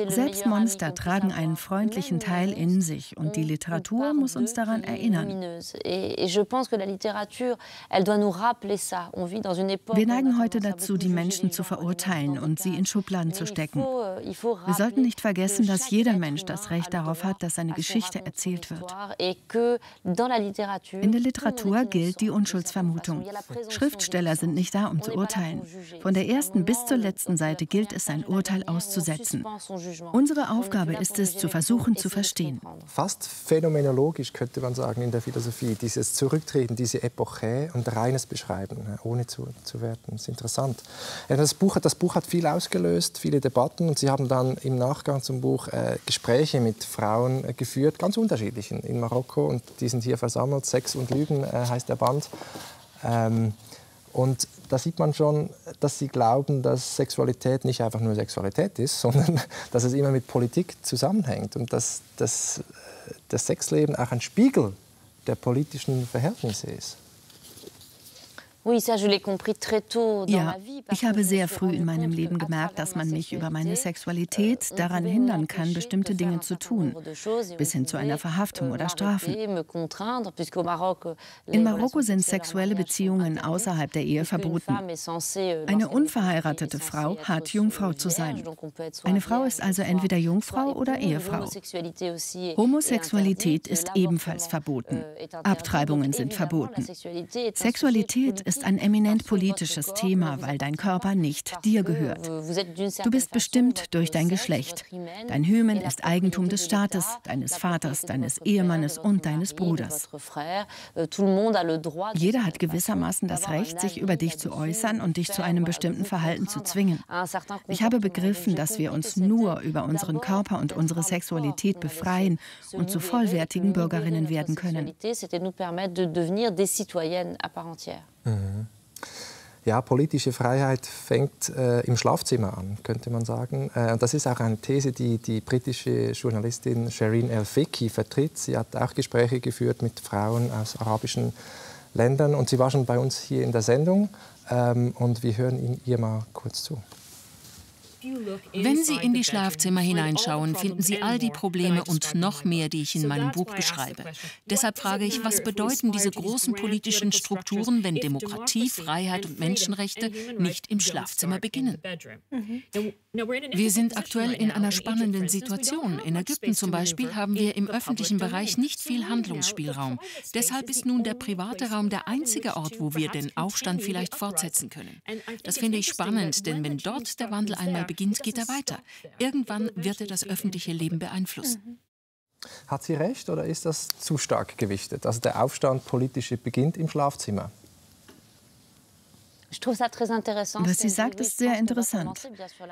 Selbst Monster tragen einen freundlichen Teil in sich und die Literatur muss uns daran erinnern. Wir neigen heute dazu, die Menschen zu verurteilen und sie in Schubladen zu stecken. Euh, Wir sollten nicht vergessen, dass jeder Mensch das Recht darauf hat, dass seine Geschichte erzählt wird. In der Literatur gilt die Unschuldsvermutung. Schriftsteller sind nicht da, um zu urteilen. Von der ersten bis zur letzten Seite gilt es, sein Urteil auszusetzen. Unsere Aufgabe ist es, zu versuchen zu verstehen. Fast phänomenologisch könnte man sagen in der Philosophie, dieses Zurücktreten, diese Epoche und reines Beschreiben, ohne zu, zu werten. Das ist interessant. Das Buch, das Buch hat viel ausgelöst, viele Debatten und Sie haben dann im Nachgang zum Buch äh, Gespräche mit Frauen äh, geführt, ganz unterschiedlichen in Marokko und die sind hier versammelt. Sex und Lügen äh, heißt der Band. Ähm, und da sieht man schon, dass sie glauben, dass Sexualität nicht einfach nur Sexualität ist, sondern dass es immer mit Politik zusammenhängt und dass, dass das Sexleben auch ein Spiegel der politischen Verhältnisse ist. Ja, ich habe sehr früh in meinem Leben gemerkt, dass man mich über meine Sexualität euh, daran hindern kann, bestimmte Dinge zu tun, bis hin zu einer Verhaftung euh, oder Strafen. In Marokko sind sexuelle Beziehungen außerhalb der Ehe verboten. Euh, Eine unverheiratete Frau hat Jungfrau zu sein. Eine Frau ist also entweder Jungfrau oder Ehefrau. Homosexualität ist ebenfalls verboten. Abtreibungen sind verboten. Sexualität ist ein eminent politisches Thema, weil dein Körper nicht dir gehört. Du bist bestimmt durch dein Geschlecht. Dein Hymen ist Eigentum des Staates, deines Vaters, deines Ehemannes und deines Bruders. Jeder hat gewissermaßen das Recht, sich über dich zu äußern und dich zu einem bestimmten Verhalten zu zwingen. Ich habe begriffen, dass wir uns nur über unseren Körper und unsere Sexualität befreien und zu vollwertigen Bürgerinnen werden können. Ja, politische Freiheit fängt äh, im Schlafzimmer an, könnte man sagen. Äh, das ist auch eine These, die die britische Journalistin Shireen El-Feki vertritt. Sie hat auch Gespräche geführt mit Frauen aus arabischen Ländern und sie war schon bei uns hier in der Sendung ähm, und wir hören ihr mal kurz zu. Wenn Sie in die Schlafzimmer hineinschauen, finden Sie all die Probleme und noch mehr, die ich in meinem Buch beschreibe. Deshalb frage ich, was bedeuten diese großen politischen Strukturen, wenn Demokratie, Freiheit und Menschenrechte nicht im Schlafzimmer beginnen? Wir sind aktuell in einer spannenden Situation. In Ägypten zum Beispiel haben wir im öffentlichen Bereich nicht viel Handlungsspielraum. Deshalb ist nun der private Raum der einzige Ort, wo wir den Aufstand vielleicht fortsetzen können. Das finde ich spannend, denn wenn dort der Wandel einmal beginnt, geht er weiter. Irgendwann wird er das öffentliche Leben beeinflussen. Hat sie recht oder ist das zu stark gewichtet? Also der Aufstand politische beginnt im Schlafzimmer. Was sie sagt, ist sehr interessant.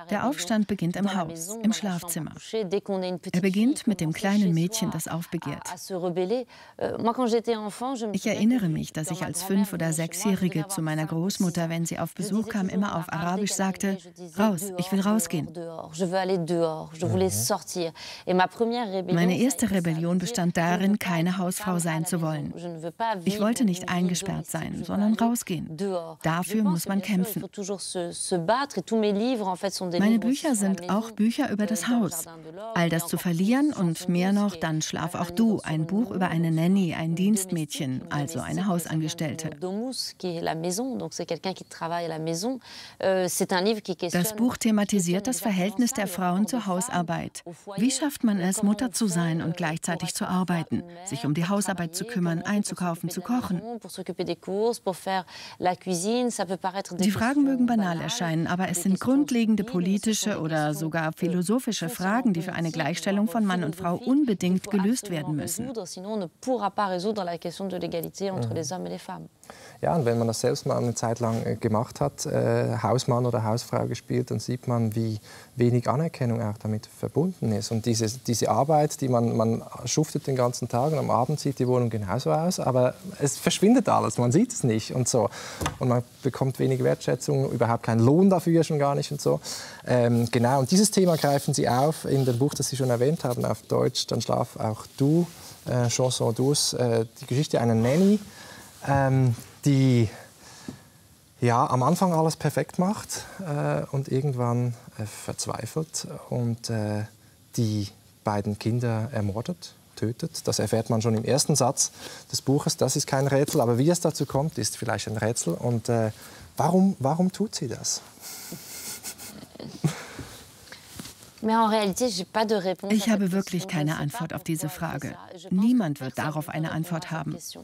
Der Aufstand beginnt im Haus, im Schlafzimmer. Er beginnt mit dem kleinen Mädchen, das aufbegehrt. Euh, ich erinnere mich, dass ich als Fünf- oder Sechsjährige zu meiner Großmutter, wenn sie auf Besuch kam, immer auf Arabisch sagte, raus, ich will rausgehen. Meine erste Rebellion bestand darin, keine Hausfrau sein zu wollen. Ich wollte nicht eingesperrt sein, sondern rausgehen. Dafür muss man kämpfen. Meine Bücher sind auch Bücher über das Haus. All das zu verlieren und mehr noch, dann schlaf auch du. Ein Buch über eine Nanny, ein Dienstmädchen, also eine Hausangestellte. Euh, das Buch thematisiert das Verhältnis der Frauen zur Hausarbeit. Wie schafft man es, Mutter zu sein und gleichzeitig zu arbeiten, sich um die Hausarbeit zu kümmern, einzukaufen, zu kochen? Die Fragen mögen banal erscheinen, aber es sind grundlegende politische oder sogar philosophische Fragen, die für eine Gleichstellung von Mann und Frau unbedingt gelöst werden müssen. Ja, und wenn man das selbst mal eine Zeit lang äh, gemacht hat, äh, Hausmann oder Hausfrau gespielt, dann sieht man, wie wenig Anerkennung auch damit verbunden ist. Und diese, diese Arbeit, die man, man schuftet den ganzen Tag und am Abend sieht die Wohnung genauso aus, aber es verschwindet alles, man sieht es nicht und so. Und man bekommt wenig Wertschätzung, überhaupt keinen Lohn dafür schon gar nicht und so. Ähm, genau, und dieses Thema greifen Sie auf in dem Buch, das Sie schon erwähnt haben, auf Deutsch, Dann schlaf auch du, äh, Chanson douce, äh, die Geschichte einer Nanny. Ähm, die ja, am Anfang alles perfekt macht äh, und irgendwann äh, verzweifelt und äh, die beiden Kinder ermordet, tötet. Das erfährt man schon im ersten Satz des Buches. Das ist kein Rätsel, aber wie es dazu kommt, ist vielleicht ein Rätsel. Und äh, warum, warum tut sie das? Ich habe wirklich keine Antwort auf diese Frage. Niemand wird darauf eine Antwort haben. Es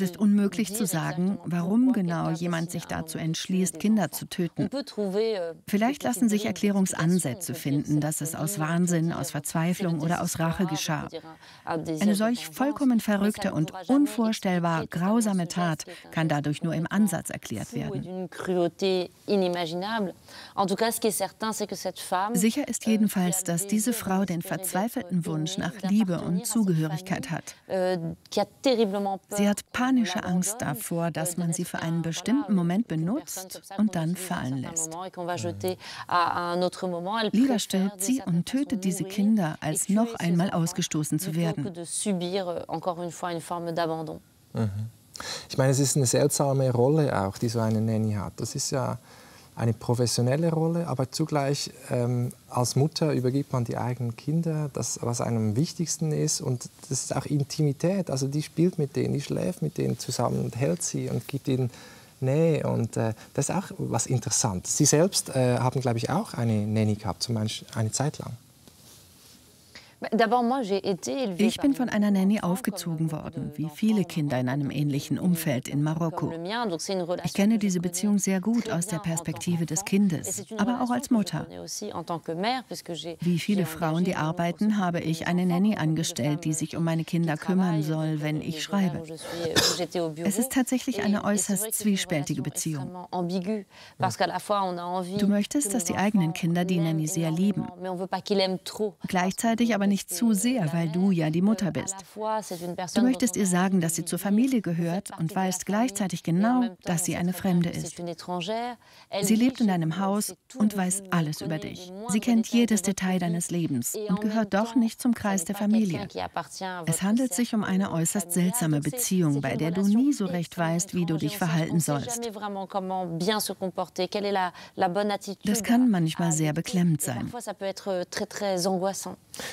ist unmöglich zu sagen, warum genau jemand sich dazu entschließt, Kinder zu töten. Euh, Vielleicht lassen sich Erklärungsansätze finden, dass es aus Wahnsinn, aus Verzweiflung oder aus Rache geschah. Eine solch vollkommen verrückte und unvorstellbar grausame Tat kann dadurch nur im Ansatz erklärt werden. Sicher ist jedenfalls, dass diese Frau den verzweifelten Wunsch nach Liebe und Zugehörigkeit hat. Sie hat panische Angst davor, dass man sie für einen bestimmten Moment benutzt und dann fallen lässt. Lieber stirbt sie und tötet diese Kinder, als noch einmal ausgestoßen zu werden. Mhm. Ich meine, es ist eine seltsame Rolle auch, die so eine Nanny hat. Das ist ja eine professionelle Rolle, aber zugleich ähm, als Mutter übergibt man die eigenen Kinder, das, was einem am wichtigsten ist. Und das ist auch Intimität. Also die spielt mit denen, die schläft mit denen zusammen und hält sie und gibt ihnen Nähe. Und äh, das ist auch was Interessantes. Sie selbst äh, haben, glaube ich, auch eine Nanny gehabt, zum Beispiel eine Zeit lang. Ich bin von einer Nanny aufgezogen worden, wie viele Kinder in einem ähnlichen Umfeld in Marokko. Ich kenne diese Beziehung sehr gut aus der Perspektive des Kindes, aber auch als Mutter. Wie viele Frauen, die arbeiten, habe ich eine Nanny angestellt, die sich um meine Kinder kümmern soll, wenn ich schreibe. Es ist tatsächlich eine äußerst zwiespältige Beziehung. Du möchtest, dass die eigenen Kinder die Nanny sehr lieben. Gleichzeitig aber nicht zu sehr, weil du ja die Mutter bist. Du möchtest ihr sagen, dass sie zur Familie gehört und weißt gleichzeitig genau, dass sie eine Fremde ist. Sie lebt in deinem Haus und weiß alles über dich. Sie kennt jedes Detail deines Lebens und gehört doch nicht zum Kreis der Familie. Es handelt sich um eine äußerst seltsame Beziehung, bei der du nie so recht weißt, wie du dich verhalten sollst. Das kann manchmal sehr beklemmend sein.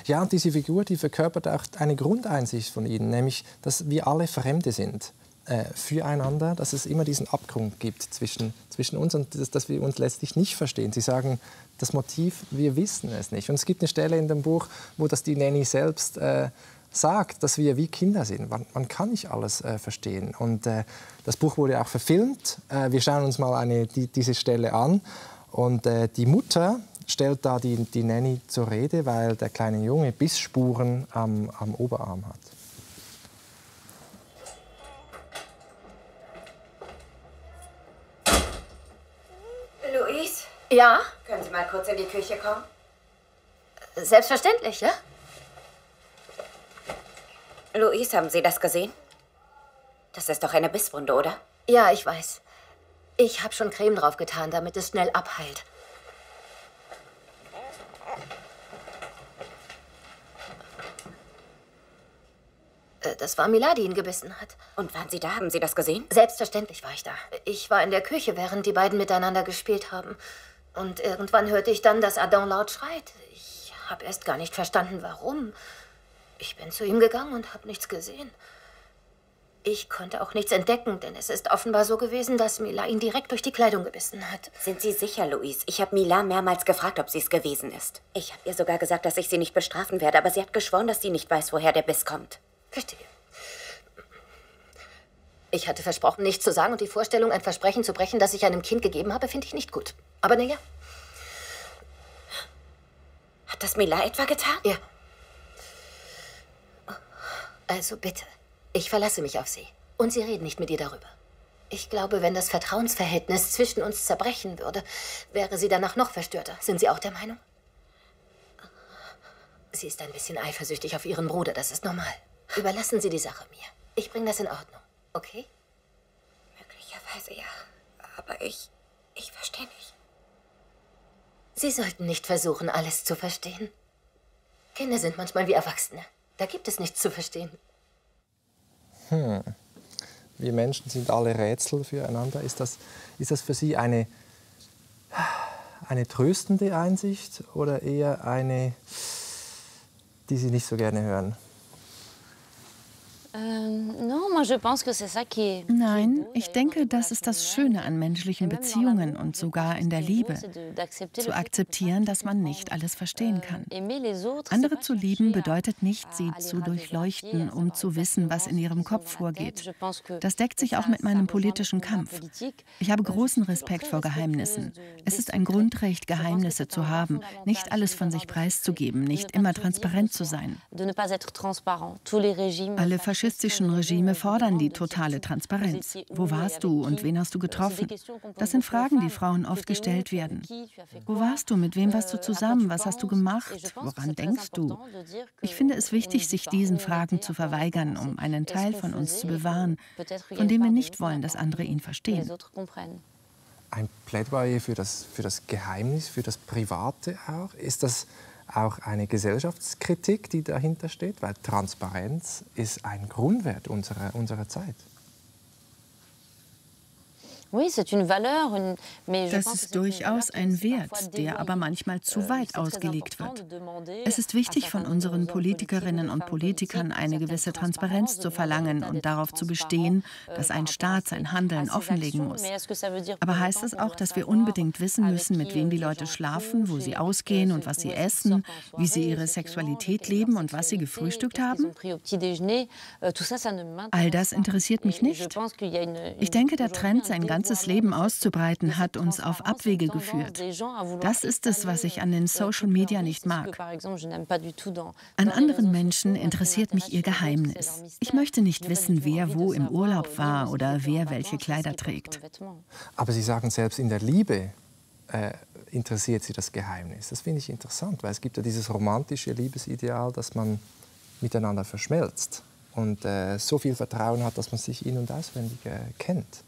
Ja, und diese Figur, die verkörpert auch eine Grundeinsicht von ihnen, nämlich, dass wir alle Fremde sind äh, füreinander, dass es immer diesen Abgrund gibt zwischen, zwischen uns und dass, dass, wir uns letztlich nicht verstehen. Sie sagen, das Motiv, wir wissen es nicht. Und es gibt eine Stelle in dem Buch, wo das die Nanny selbst äh, sagt, dass wir wie Kinder sind. Man, man kann nicht alles äh, verstehen. Und äh, das Buch wurde auch verfilmt. Äh, wir schauen uns mal eine, die, diese Stelle an. Und äh, die Mutter stellt da die, die Nanny zur Rede, weil der kleine Junge Bissspuren am, am Oberarm hat. Luis? Ja? Können Sie mal kurz in die Küche kommen? Selbstverständlich, ja? Luis, haben Sie das gesehen? Das ist doch eine Bisswunde, oder? Ja, ich weiß. Ich habe schon Creme drauf getan, damit es schnell abheilt. Äh, das war Mila, die ihn gebissen hat. Und waren Sie da? Haben Sie das gesehen? Selbstverständlich war ich da. Ich war in der Küche, während die beiden miteinander gespielt haben. Und irgendwann hörte ich dann, dass Adam laut schreit. Ich habe erst gar nicht verstanden, warum. Ich bin zu ihm gegangen und habe nichts gesehen. Ich konnte auch nichts entdecken, denn es ist offenbar so gewesen, dass Mila ihn direkt durch die Kleidung gebissen hat. Sind Sie sicher, Louise? Ich habe Mila mehrmals gefragt, ob sie es gewesen ist. Ich habe ihr sogar gesagt, dass ich sie nicht bestrafen werde, aber sie hat geschworen, dass sie nicht weiß, woher der Biss kommt. Verstehe. Ich hatte versprochen, nichts zu sagen und die Vorstellung, ein Versprechen zu brechen, das ich einem Kind gegeben habe, finde ich nicht gut. Aber naja. Hat das Mila etwa getan? Ja. Also bitte, ich verlasse mich auf Sie. Und Sie reden nicht mit ihr darüber. Ich glaube, wenn das Vertrauensverhältnis zwischen uns zerbrechen würde, wäre sie danach noch verstörter. Sind Sie auch der Meinung? Sie ist ein bisschen eifersüchtig auf Ihren Bruder, das ist normal. Überlassen Sie die Sache mir. Ich bringe das in Ordnung, okay? Möglicherweise ja. Aber ich. ich verstehe nicht. Sie sollten nicht versuchen, alles zu verstehen. Kinder sind manchmal wie Erwachsene. Da gibt es nichts zu verstehen. Hm. Wir Menschen sind alle Rätsel füreinander. Ist das, ist das für Sie eine, eine tröstende Einsicht oder eher eine, die Sie nicht so gerne hören? Nein, ich denke, das ist das Schöne an menschlichen Beziehungen und sogar in der Liebe. Zu akzeptieren, dass man nicht alles verstehen kann. Andere zu lieben bedeutet nicht, sie zu durchleuchten, um zu wissen, was in ihrem Kopf vorgeht. Das deckt sich auch mit meinem politischen Kampf. Ich habe großen Respekt vor Geheimnissen. Es ist ein Grundrecht, Geheimnisse zu haben, nicht alles von sich preiszugeben, nicht immer transparent zu sein. Alle faschistischen Regime fordern die totale Transparenz. Wo warst du und wen hast du getroffen? Das sind Fragen, die Frauen oft gestellt werden. Wo warst du? Mit wem warst du zusammen? Was hast du gemacht? Woran denkst du? Ich finde es wichtig, sich diesen Fragen zu verweigern, um einen Teil von uns zu bewahren, von dem wir nicht wollen, dass andere ihn verstehen. Ein Plädoyer für das, für das Geheimnis, für das Private auch. Ist das auch eine Gesellschaftskritik, die dahinter steht, weil Transparenz ist ein Grundwert unserer, unserer Zeit. Das ist durchaus ein Wert, der aber manchmal zu euh, weit ausgelegt wird. Es ist wichtig, von unseren Politikerinnen und Politikern eine gewisse Transparenz zu verlangen und darauf zu bestehen, euh, dass ein Staat sein Handeln offenlegen muss. Aber heißt das auch, dass wir unbedingt wissen müssen, mit wem die Leute schlafen, wo sie ausgehen und was sie essen, wie sie ihre Sexualität leben und was sie gefrühstückt haben? Euh, All das interessiert mich nicht. Ich denke, der Trend, sein ganzes ganzes Leben auszubreiten, hat uns auf Abwege geführt. Das ist es, was ich an den Social Media nicht mag. An anderen Menschen interessiert mich ihr Geheimnis. Ich möchte nicht wissen, wer wo im Urlaub war oder wer welche Kleider trägt. Aber Sie sagen selbst in der Liebe, äh, interessiert sie das Geheimnis. Das finde ich interessant, weil es gibt ja dieses romantische Liebesideal, dass man miteinander verschmelzt und äh, so viel Vertrauen hat, dass man sich in- und auswendig äh, kennt.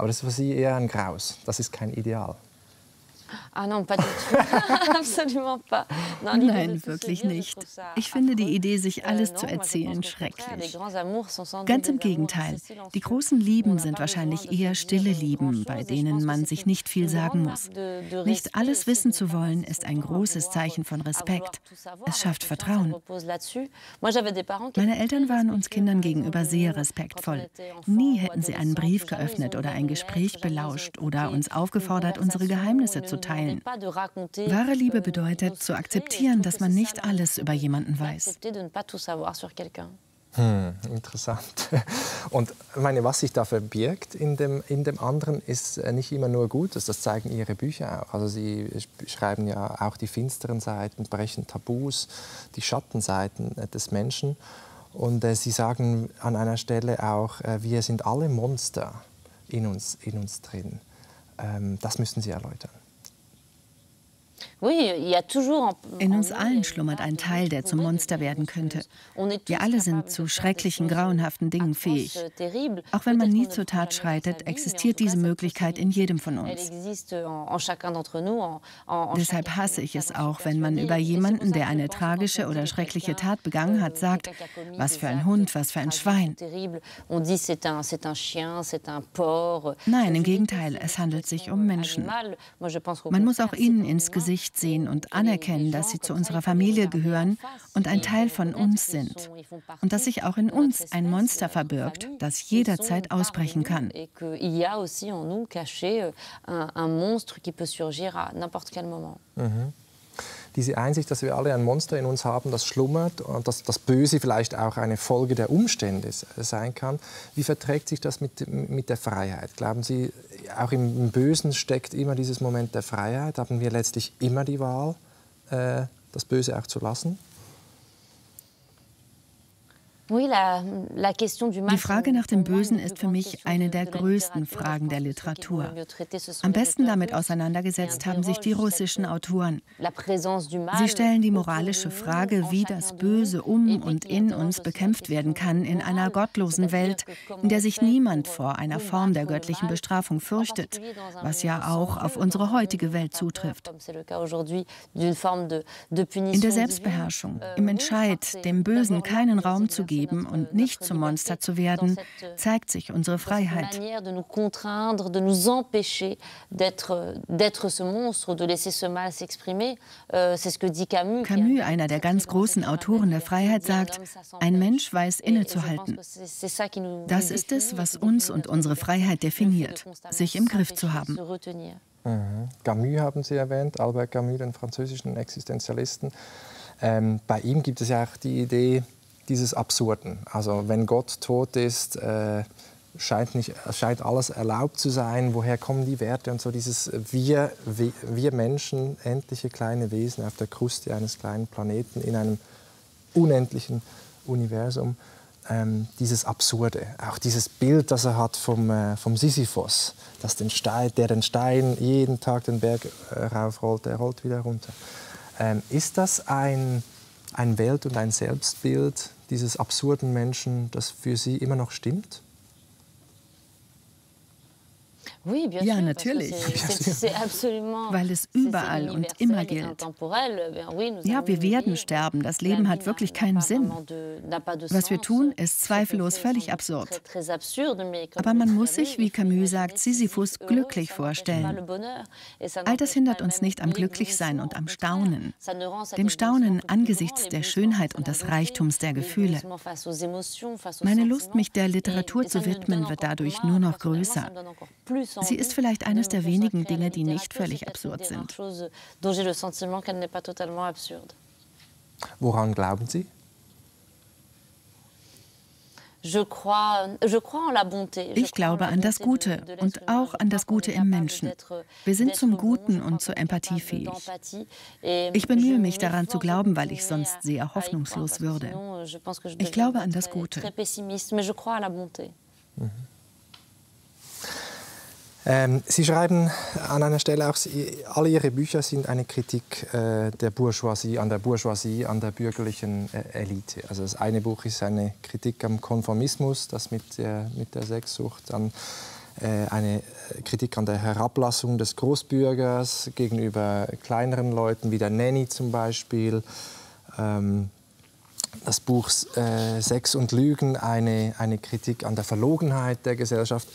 Aber das ist für Sie eher ein Graus. Das ist kein Ideal. Ah non, pas du tout. Absolument pas. Non, Nein, wirklich nicht. Ich finde die Idee, sich euh, alles zu erzählen, schrecklich. Ganz im Gegenteil. Die großen Lieben sind wahrscheinlich eher stille Lieben, bei denen man sich nicht viel sagen muss. Nicht alles wissen zu wollen, ist ein großes Zeichen von Respekt. Es schafft Vertrauen. Meine Eltern waren uns Kindern gegenüber sehr respektvoll. Nie hätten sie einen Brief geöffnet oder ein Gespräch belauscht oder uns aufgefordert, unsere Geheimnisse zu teilen. Wahre Liebe bedeutet, zu akzeptieren, dass man nicht alles über jemanden weiß. Hm, interessant. Und meine, was sich da verbirgt in dem, in dem anderen, ist äh, nicht immer nur Gutes. Das zeigen Ihre Bücher auch. Also Sie schreiben ja auch die finsteren Seiten, brechen Tabus, die Schattenseiten äh, des Menschen. Und äh, Sie sagen an einer Stelle auch, äh, wir sind alle Monster in uns, in uns drin. Ähm, das müssen Sie erläutern. In uns allen schlummert ein Teil, der zum Monster werden könnte. Wir alle sind zu schrecklichen, grauenhaften Dingen fähig. Auch wenn man nie zur Tat schreitet, existiert diese Möglichkeit in jedem von uns. Deshalb hasse ich es auch, wenn man über jemanden, der eine tragische oder schreckliche Tat begangen hat, sagt, was für ein Hund, was für ein Schwein. Nein, im Gegenteil, es handelt sich um Menschen. Man muss auch ihnen ins Gesicht Gesicht sehen und anerkennen, dass sie zu unserer Familie gehören und ein Teil von uns sind. Und dass sich auch in uns ein Monster verbirgt, das jederzeit ausbrechen kann. Mhm diese Einsicht, dass wir alle ein Monster in uns haben, das schlummert und dass das Böse vielleicht auch eine Folge der Umstände sein kann. Wie verträgt sich das mit, mit der Freiheit? Glauben Sie, auch im Bösen steckt immer dieses Moment der Freiheit? Haben wir letztlich immer die Wahl, äh, das Böse auch zu lassen? Die Frage nach dem Bösen ist für mich eine der größten Fragen der Literatur. Am besten damit auseinandergesetzt haben sich die russischen Autoren. Sie stellen die moralische Frage, wie das Böse um und in uns bekämpft werden kann in einer gottlosen Welt, in der sich niemand vor einer Form der göttlichen Bestrafung fürchtet, was ja auch auf unsere heutige Welt zutrifft. In der Selbstbeherrschung, im Entscheid, dem Bösen keinen Raum zu geben, leben und nicht zum Monster zu werden, zeigt sich unsere Freiheit. Camus, einer der ganz großen Autoren der Freiheit, sagt, ein Mensch weiß innezuhalten. Das ist es, was uns und unsere Freiheit definiert, sich im Griff zu haben. Mhm. Camus haben Sie erwähnt, Albert Camus, den französischen Existenzialisten. Ähm, bei ihm gibt es ja auch die Idee, dieses Absurden. Also wenn Gott tot ist, äh, scheint, nicht, scheint alles erlaubt zu sein. Woher kommen die Werte und so dieses wir, wir Menschen, endliche kleine Wesen auf der Kruste eines kleinen Planeten in einem unendlichen Universum. Ähm, dieses Absurde, auch dieses Bild, das er hat vom, äh, vom Sisyphos, dass den Stein, der den Stein jeden Tag den Berg äh, raufrollt, der rollt wieder runter. Ähm, ist das ein, ein Welt- und ein Selbstbild, dieses absurden Menschen, das für Sie immer noch stimmt? Ja, natürlich. Weil es überall und immer gilt. Ja, wir werden sterben. Das Leben hat wirklich keinen Sinn. Was wir tun, ist zweifellos völlig absurd. Aber man muss sich, wie Camus sagt, Sisyphus glücklich vorstellen. All das hindert uns nicht am Glücklichsein und am Staunen. Dem Staunen angesichts der Schönheit und des Reichtums der Gefühle. Meine Lust, mich der Literatur zu widmen, wird dadurch nur noch größer. Sie ist vielleicht eines der wenigen Dinge, die nicht völlig absurd sind. Woran glauben Sie? Ich glaube an das Gute und auch an das Gute im Menschen. Wir sind zum Guten und zur Empathie fähig. Ich bemühe mich daran zu glauben, weil ich sonst sehr hoffnungslos würde. Ich glaube an das Gute. Mhm. Ähm, Sie schreiben an einer Stelle auch, Sie, alle Ihre Bücher sind eine Kritik äh, der Bourgeoisie, an der Bourgeoisie, an der bürgerlichen äh, Elite. Also das eine Buch ist eine Kritik am Konformismus, das mit der, mit der Sexsucht, dann äh, eine Kritik an der Herablassung des Großbürgers gegenüber kleineren Leuten, wie der Nanny zum Beispiel. Ähm, das Buch äh, Sex und Lügen, eine, eine Kritik an der Verlogenheit der Gesellschaft.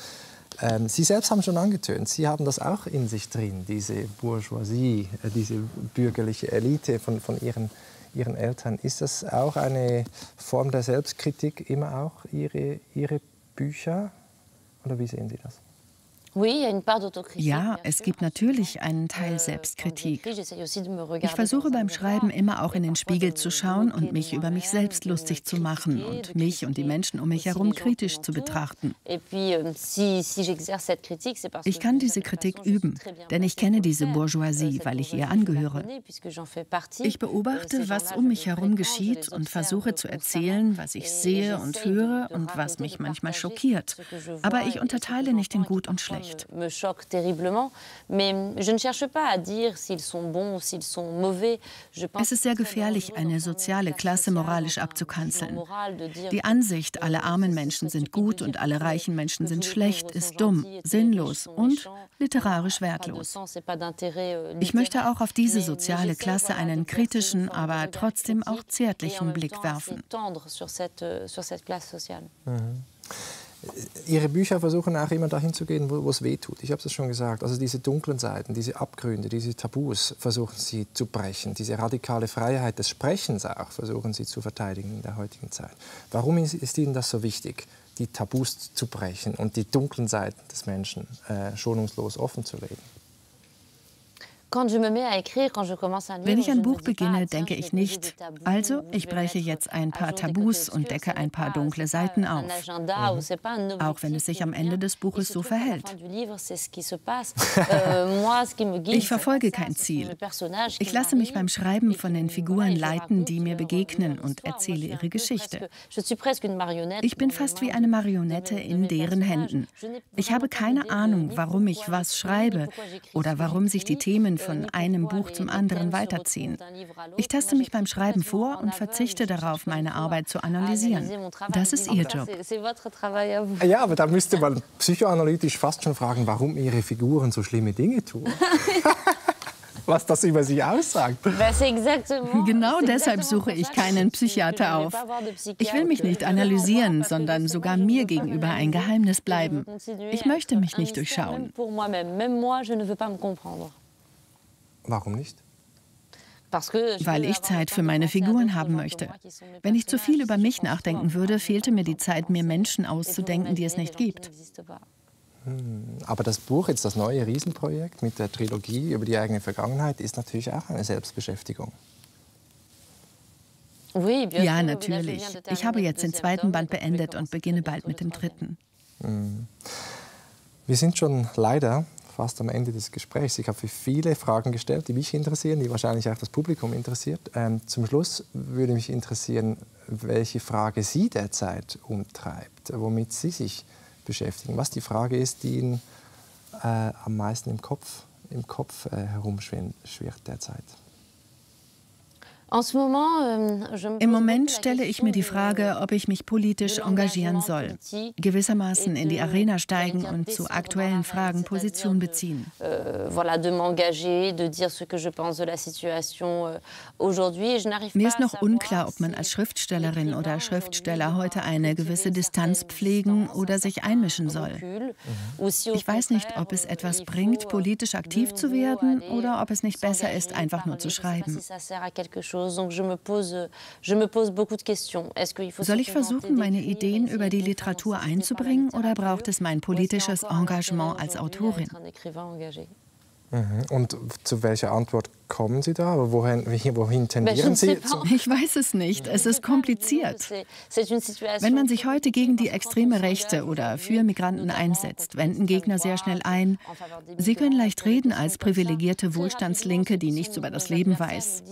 Ähm, Sie selbst haben schon angetönt, Sie haben das auch in sich drin, diese Bourgeoisie, äh, diese bürgerliche Elite von, von Ihren, Ihren Eltern. Ist das auch eine Form der Selbstkritik, immer auch Ihre, Ihre Bücher? Oder wie sehen Sie das? Ja, es gibt natürlich einen Teil euh, Selbstkritik. Ich versuche beim Schreiben immer auch in den Spiegel zu schauen und mich über mich selbst lustig zu machen und mich und die Menschen um mich herum kritisch zu betrachten. Euh, ich kann diese Kritik üben, denn ich kenne diese euh, Bourgeoisie, weil ich ihr angehöre. Ich beobachte, was um mich herum geschieht und versuche zu erzählen, was ich sehe und höre und was mich manchmal schockiert. Aber ich unterteile nicht in gut und schlecht schlecht. me choquent terriblement. Mais je ne cherche pas à dire s'ils sont bons ou s'ils sont mauvais. Es ist sehr gefährlich, eine soziale Klasse moralisch abzukanzeln. Die Ansicht, alle armen Menschen sind gut und alle reichen Menschen sind schlecht, ist dumm, sinnlos und literarisch wertlos. Euh, ich möchte auch auf diese soziale Klasse einen kritischen, aber trotzdem auch zärtlichen Blick werfen. Mhm. Ihre Bücher versuchen auch immer dahin zu gehen, wo, es weh tut. Ich habe es schon gesagt. Also diese dunklen Seiten, diese Abgründe, diese Tabus versuchen Sie zu brechen. Diese radikale Freiheit des Sprechens auch versuchen Sie zu verteidigen in der heutigen Zeit. Warum ist, ist Ihnen das so wichtig, die Tabus zu brechen und die dunklen Seiten des Menschen äh, schonungslos offen zu legen? Wenn ich ein Buch beginne, denke ich nicht, also ich breche jetzt ein paar Tabus und decke ein paar dunkle Seiten auf. Mhm. Auch wenn es sich am Ende des Buches so verhält. Euh, ich verfolge kein Ziel. Ich lasse mich beim Schreiben von den Figuren leiten, die mir begegnen und erzähle ihre Geschichte. Ich bin fast wie eine Marionette in deren Händen. Ich habe keine Ahnung, warum ich was schreibe oder warum sich die Themen von einem Buch zum anderen weiterziehen. Ich teste mich beim Schreiben vor und verzichte darauf, meine Arbeit zu analysieren. Das ist Ihr Job. Ja, aber da müsste man psychoanalytisch fast schon fragen, warum Ihre Figuren so schlimme Dinge tun. was das über sie aussagt. Genau deshalb suche ich keinen Psychiater auf. Ich will mich nicht analysieren, sondern sogar mir gegenüber ein Geheimnis bleiben. Ich möchte mich nicht durchschauen. Warum nicht? Weil ich Zeit für meine Figuren haben möchte. Wenn ich zu viel über mich nachdenken würde, fehlte mir die Zeit, mir Menschen auszudenken, die es nicht gibt. Hm, aber das Buch, jetzt das neue Riesenprojekt mit der Trilogie über die eigene Vergangenheit, ist natürlich auch eine Selbstbeschäftigung. Ja, natürlich. Ich habe jetzt den zweiten Band beendet und beginne bald mit dem dritten. Hm. Wir sind schon leider fast am Ende des Gesprächs. Ich habe viele Fragen gestellt, die mich interessieren, die wahrscheinlich auch das Publikum interessiert. Ähm, zum Schluss würde mich interessieren, welche Frage Sie derzeit umtreibt, womit Sie sich beschäftigen. Was die Frage ist, die Ihnen äh, am meisten im Kopf, im Kopf äh, herumschwirrt derzeit. Euh, Im Moment stelle ich mir die Frage, ob ich mich politisch engagieren soll, gewissermaßen in die Arena steigen und zu aktuellen Fragen Position beziehen. Euh, euh, mir ist noch unklar, ob man als Schriftstellerin oder Schriftsteller heute eine gewisse Distanz pflegen oder sich einmischen soll. Ich weiß nicht, ob es etwas bringt, politisch aktiv zu werden oder ob es nicht besser ist, einfach nur zu schreiben. Soll ich versuchen, meine Ideen über die Literatur einzubringen oder braucht es mein politisches Engagement als Autorin? Mhm. Und zu welcher Antwort kommen Sie da? Aber wohin, wohin tendieren Sie? Ich weiß es nicht. Es ist kompliziert. Wenn man sich heute gegen die extreme Rechte oder für Migranten einsetzt, wenden Gegner sehr schnell ein. Sie können leicht reden als privilegierte Wohlstandslinke, die nichts über das Leben weiß.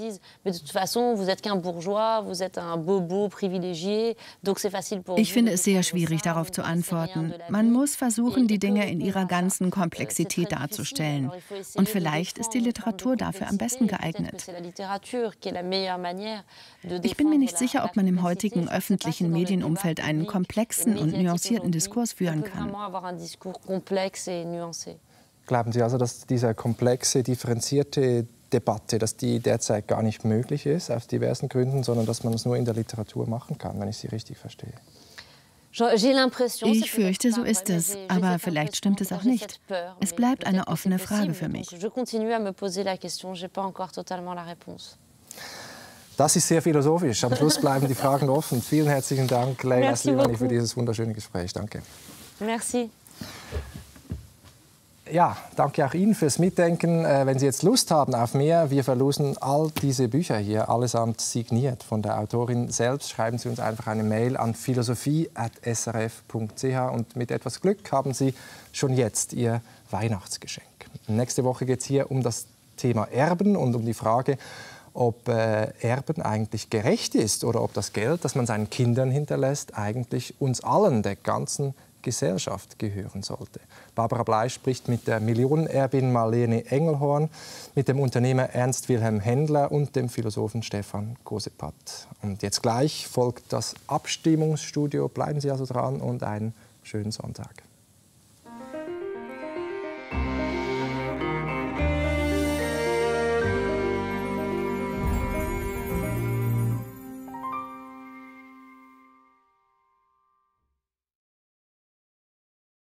Ich finde es sehr schwierig, darauf zu antworten. Man muss versuchen, die Dinge in ihrer ganzen Komplexität darzustellen. Und vielleicht ist die Literatur dafür am besten geeignet. Ich bin mir nicht sicher, ob man im heutigen öffentlichen Medienumfeld einen komplexen und nuancierten Diskurs führen kann. Glauben Sie also, dass diese komplexe, differenzierte Debatte, dass die derzeit gar nicht möglich ist, aus diversen Gründen, sondern dass man es nur in der Literatur machen kann, wenn ich Sie richtig verstehe? Ich fürchte, so ist es, aber vielleicht stimmt es auch nicht. Es bleibt eine offene Frage für mich. Das ist sehr philosophisch. Am Schluss bleiben die Fragen offen. Vielen herzlichen Dank, Leila Slimani, für dieses wunderschöne Gespräch. Danke. Merci ja, danke auch Ihnen fürs Mitdenken. Äh, wenn Sie jetzt Lust haben auf mehr, wir verlosen all diese Bücher hier, allesamt signiert von der Autorin selbst. Schreiben Sie uns einfach eine Mail an philosophie.srf.ch und mit etwas Glück haben Sie schon jetzt Ihr Weihnachtsgeschenk. Nächste Woche geht es hier um das Thema Erben und um die Frage, ob äh, Erben eigentlich gerecht ist oder ob das Geld, das man seinen Kindern hinterlässt, eigentlich uns allen, der ganzen Gesellschaft gehören sollte. Barbara Blei spricht mit der Millionenerbin Marlene Engelhorn, mit dem Unternehmer Ernst Wilhelm Händler und dem Philosophen Stefan Kosepat. Und jetzt gleich folgt das Abstimmungsstudio. Bleiben Sie also dran und einen schönen Sonntag.